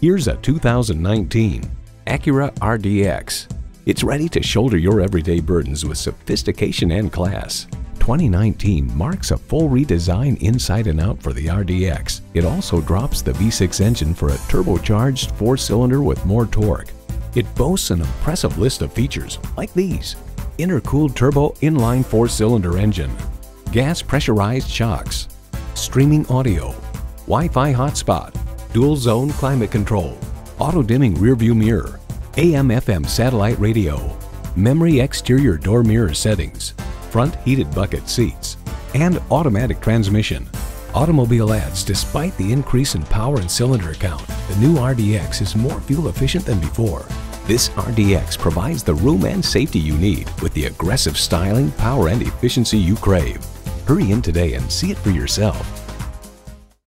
Here's a 2019 Acura RDX. It's ready to shoulder your everyday burdens with sophistication and class. 2019 marks a full redesign inside and out for the RDX. It also drops the V6 engine for a turbocharged four-cylinder with more torque. It boasts an impressive list of features like these. Intercooled turbo inline four-cylinder engine, gas pressurized shocks, streaming audio, Wi-Fi hotspot, dual zone climate control, auto dimming rearview mirror, AM FM satellite radio, memory exterior door mirror settings, front heated bucket seats, and automatic transmission. Automobile adds despite the increase in power and cylinder count, the new RDX is more fuel efficient than before. This RDX provides the room and safety you need with the aggressive styling, power, and efficiency you crave. Hurry in today and see it for yourself.